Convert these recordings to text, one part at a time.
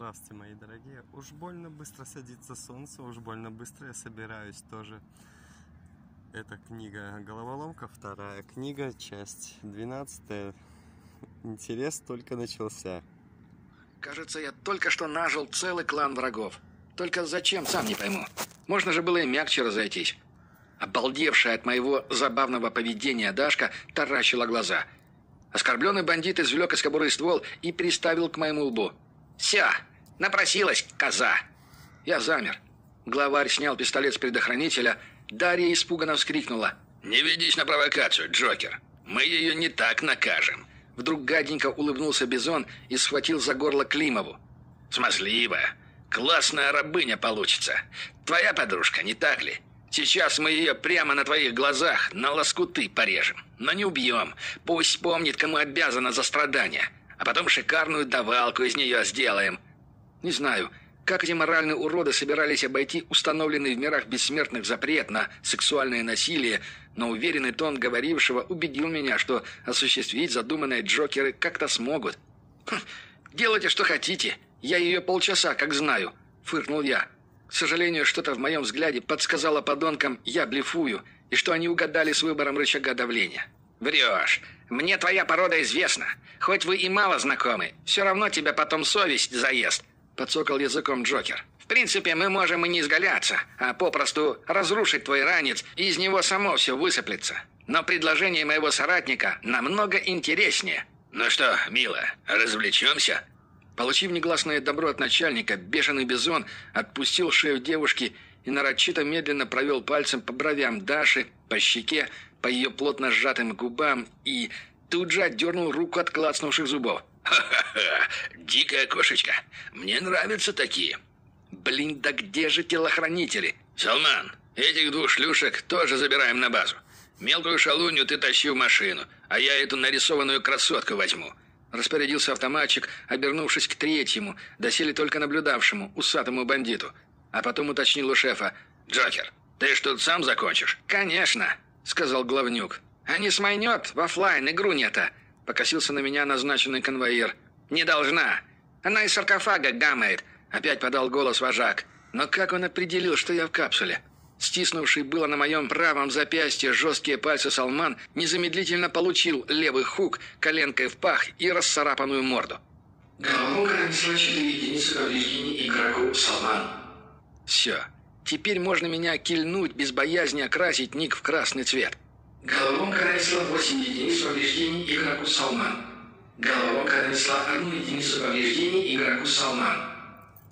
Здравствуйте, мои дорогие. Уж больно быстро садится солнце, уж больно быстро я собираюсь тоже. Это книга «Головоломка», вторая книга, часть 12. Интерес только начался. Кажется, я только что нажил целый клан врагов. Только зачем, сам не пойму. Можно же было и мягче разойтись. Обалдевшая от моего забавного поведения Дашка таращила глаза. Оскорбленный бандит извлек из кобуры ствол и приставил к моему лбу. «Все, напросилась коза!» Я замер. Главарь снял пистолет с предохранителя. Дарья испуганно вскрикнула. «Не ведись на провокацию, Джокер. Мы ее не так накажем». Вдруг гаденько улыбнулся Бизон и схватил за горло Климову. «Смазливая. Классная рабыня получится. Твоя подружка, не так ли? Сейчас мы ее прямо на твоих глазах на лоскуты порежем. Но не убьем. Пусть помнит, кому обязана за страдания а потом шикарную давалку из нее сделаем. Не знаю, как эти моральные уроды собирались обойти установленный в мирах бессмертных запрет на сексуальное насилие, но уверенный тон говорившего убедил меня, что осуществить задуманные Джокеры как-то смогут. «Хм, «Делайте, что хотите. Я ее полчаса как знаю», — фыркнул я. К сожалению, что-то в моем взгляде подсказало подонкам «я блефую», и что они угадали с выбором рычага давления. «Врешь. Мне твоя порода известна. Хоть вы и мало знакомы, все равно тебя потом совесть заест», — подсокал языком Джокер. «В принципе, мы можем и не изгаляться, а попросту разрушить твой ранец, и из него само все высыплется. Но предложение моего соратника намного интереснее». «Ну что, мило, развлечемся?» Получив негласное добро от начальника, бешеный бизон отпустил шею девушки и нарочито медленно провел пальцем по бровям Даши, по щеке, по ее плотно сжатым губам и тут же отдернул руку от клацнувших зубов. «Ха-ха-ха! Дикая кошечка! Мне нравятся такие!» «Блин, да где же телохранители?» «Салман, этих двух шлюшек тоже забираем на базу. Мелкую шалунью ты тащи в машину, а я эту нарисованную красотку возьму». Распорядился автоматчик, обернувшись к третьему, доселе только наблюдавшему, усатому бандиту. А потом уточнил у шефа. «Джокер, ты что, сам закончишь?» «Конечно!» — сказал главнюк. «А не смайнет в офлайн игру нета!» — покосился на меня назначенный конвоир. «Не должна! Она из саркофага гамает!» — опять подал голос вожак. «Но как он определил, что я в капсуле?» Стиснувший было на моем правом запястье жесткие пальцы Салман незамедлительно получил левый хук коленкой в пах и расцарапанную морду. Головка нанесла 4 единицы повреждений игроку Салман. Все. Теперь можно меня кильнуть без боязни окрасить ник в красный цвет. Головоломка нанесла 8 единиц повреждений игроку Салман. Головоломка нанесла 1 единицу повреждений игроку Салман.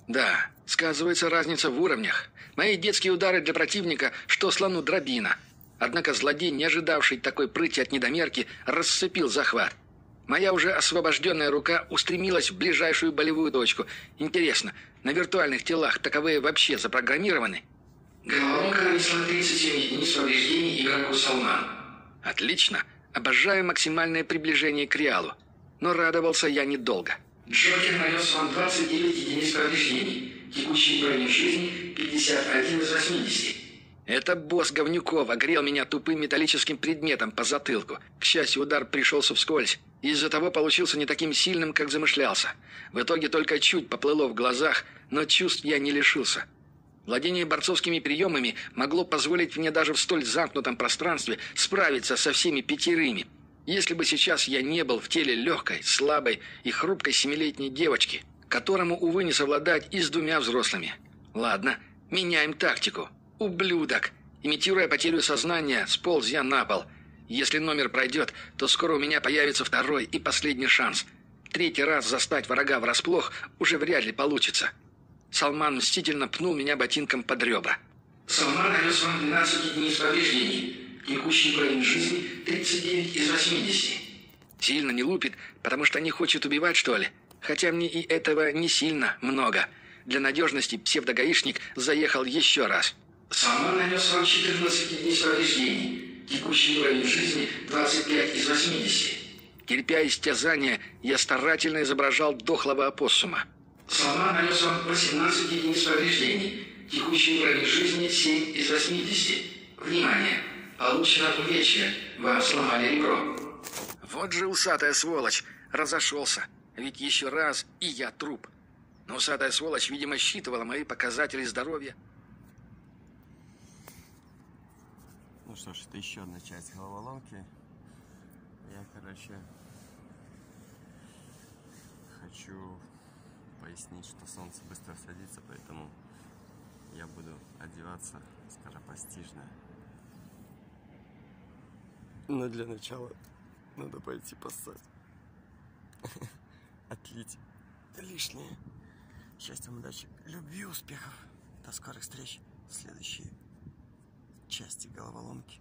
Да, сказывается разница в уровнях. Мои детские удары для противника, что слону дробина. Однако злодей, не ожидавший такой прыти от недомерки, расцепил захват. Моя уже освобожденная рука устремилась в ближайшую болевую точку. Интересно, на виртуальных телах таковые вообще запрограммированы? Головоломка нанесла 37 единиц повреждений игроку Салман. Отлично. Обожаю максимальное приближение к реалу. Но радовался я недолго. Джокер нанес вам 29 единиц повреждений. Текущий уровень жизни 51 из 80. Это босс Говнюков огрел меня тупым металлическим предметом по затылку. К счастью, удар пришелся вскользь. Из-за того получился не таким сильным, как замышлялся. В итоге только чуть поплыло в глазах, но чувств я не лишился. Владение борцовскими приемами могло позволить мне даже в столь замкнутом пространстве справиться со всеми пятерыми. Если бы сейчас я не был в теле легкой, слабой и хрупкой семилетней девочки, которому, увы, не совладать и с двумя взрослыми. Ладно, меняем тактику. «Ублюдок!» Имитируя потерю сознания, сполз я на пол. Если номер пройдет, то скоро у меня появится второй и последний шанс. Третий раз застать врага врасплох уже вряд ли получится. Салман мстительно пнул меня ботинком под ребра. Салман нанес вам 12 единиц повреждений. Текущий уровень жизни 39 из 80. Сильно не лупит, потому что не хочет убивать, что ли? Хотя мне и этого не сильно много. Для надежности псевдогаишник заехал еще раз. Салман нанес вам 14 единиц повреждений. Текущий уровень жизни 25 из 80. Терпя истязание, я старательно изображал дохлого опоссума. Салман нанес вам 18 единиц повреждений. Текущий уровень жизни 7 из 80. Внимание! Получено увечье. Вам сломали ребро. Вот же усатая сволочь. Разошелся. Ведь еще раз, и я труп. Но усатая сволочь, видимо, считывала мои показатели здоровья. Ну что ж, это еще одна часть головоломки. Я, короче, хочу пояснить, что солнце быстро садится, поэтому я буду одеваться скоропостижно. Но для начала надо пойти поссать. Отлить лишнее. Счастья, удачи, любви, успехов. До скорых встреч в следующей части головоломки.